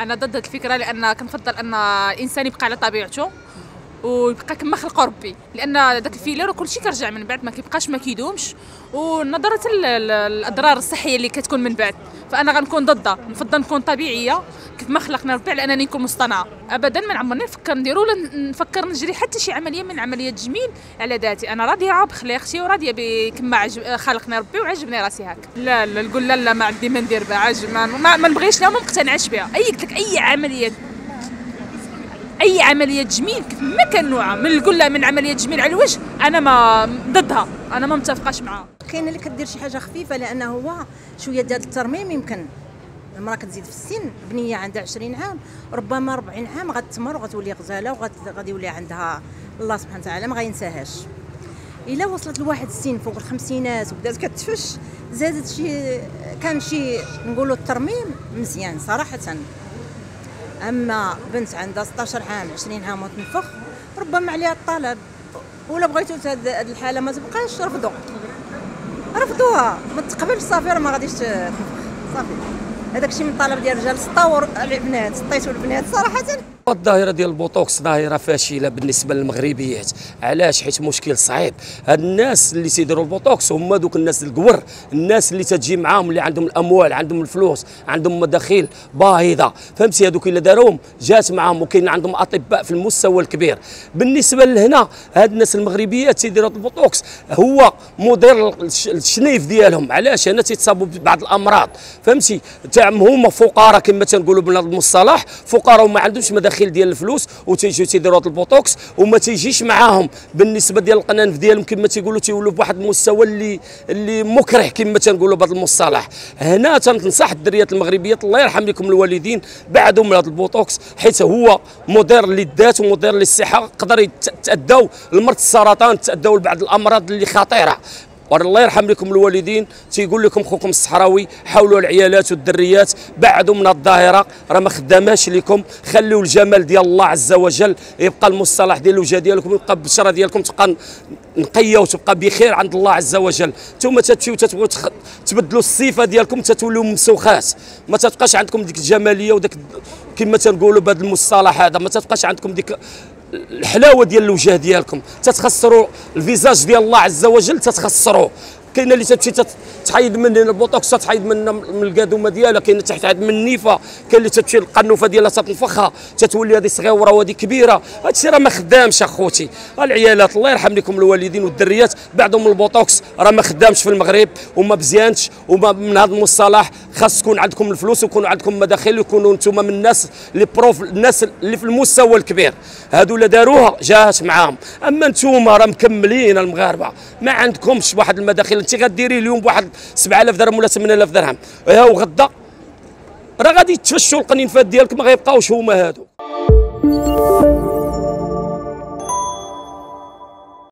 أنا ضد الفكرة لأن كنفضل أن الانسان يبقى على طبيعته. ويبقى كما خلق ربي. لأن داك الفيلر وكل شيء كيرجع من بعد ما كيبقاش ما كيدومش. ونظرا الأضرار الصحية اللي كتكون من بعد. فأنا غنكون ضدها نفضل نكون طبيعية كيف ما خلقنا ربي على أنني نكون مصطنعة. ابدا ما عمرني نفكر ندير ولا نفكر نجري حتى شي عملية من عمليات تجميل على ذاتي. أنا راضية بخليقتي وراضية بكما خلقني ربي وعجبني راسي هكا لا لا نقول لا لا ما عندي ما ندير بها عجب ما, ما, ما نبغيش لا ما مقتنعش بها. اي قلت لك أي عملية أي عملية تجميل كيف ما كان نوعها من القله من عملية تجميل على الوجه أنا ما ضدها أنا ما متفقاش معها كاين اللي كدير شي حاجة خفيفة لأنه هو شوية ديال الترميم يمكن. المرأة كتزيد في السن بنية عندها 20 عام ربما 40 عام غتمر وغتولي غزالة وغادي يولي عندها الله سبحانه وتعالى ما غينساهاش. إلا وصلت لواحد السن فوق الخمسينات وبدات كتفش زادت شي كان شي نقولوا الترميم مزيان صراحة. أما بنت عندها 16 عام 20 عام وتنفخ ربما عليها الطلب. ولا بغيتو هذه الحالة ما تبقاش رفضوا رفضوها. ما تقبلش صافي راه ما غاديش صافي. هذاك الشيء من طلب ديال الرجال سطاو البنات سطيتو البنات صراحة. الظاهره ديال البوتوكس ظاهرة فاشلة بالنسبة للمغربيات. علاش؟ حيت مشكل صعيب. هاد الناس اللي تيديروا البوتوكس هما دوك الناس القور الناس اللي تجي معاهم اللي عندهم الأموال عندهم الفلوس عندهم مداخيل باهظة. فهمتي؟ هذوك اللي داروهم جات معاهم وكاين عندهم أطباء في المستوى الكبير. بالنسبة لهنا هاد الناس المغربيات تيديروا البوتوكس هو مدير الشنيف ديالهم. علاش؟ هنا تيتصابوا ببعض الأمراض. فهمتي؟ هما فقراء كما تنقولوا بهذا المصطلح. فقراء وما عندهمش مداخيل. الداخل ديال الفلوس وتيجيو تيديروا هذا البوتوكس وما تيجيش معاهم. بالنسبة ديال القنانف ديالهم كما تيقولوا تيولوا بواحد المستوى اللي اللي مكره كما تنقولوا بهذا المصطلح. هنا تنصح الدريات المغربيات الله يرحم لكم الوالدين بعدوا من هذا البوتوكس حيت هو مضر للذات ومضر للصحة يقدر يتادوا لمرض السرطان تادوا لبعض الأمراض اللي خطيرة. الله يرحم لكم الوالدين تيقول لكم خوكم الصحراوي حاولوا العيالات والدريات بعدوا من الظاهرة راه ما خداماش لكم خليوا الجمال ديال الله عز وجل يبقى المصطلح ديال الوجه ديالكم يبقى البشرة ديالكم تبقى نقية وتبقى بخير عند الله عز وجل. ثم تمشيو تتبغوا تبدلوا الصفة ديالكم تتولوا مسوخات. ما تبقاش عندكم ديك الجمالية وديك كما تنقولوا بهذا المصطلح هذا ما تبقاش عندكم ديك الحلاوة ديال الوجه ديالكم. تتخسروا ال visage ديال الله عز وجل تتخسروه كاين اللي تمشي تحيد من البوتوكس تحيد من من القادومة ديالها كاين تحيد من النيفه كاين اللي تمشي القنوفه ديالها تنفخها تتولي هذه صغيره وهذه كبيرة. هادشي راه ما خدامش أخوتي. العيالات الله يرحم لكم الوالدين والدريات بعضهم البوتوكس راه ما خدامش في المغرب وما مزيانش وما من هذا المصطلح خاص تكون عندكم الفلوس ويكون عندكم مداخل ويكونوا أنتم من الناس اللي بروف الناس اللي في المستوى الكبير. هادو اللي داروها جات معاهم. أما أنتم راه مكملين المغاربة. ما عندكمش واحد المداخل. انت غديري اليوم بواحد 7000 درهم ولا 8000 درهم. وغدا راه غادي تفشوا القنينفات ديالك ما غيبقاوش هما هادو.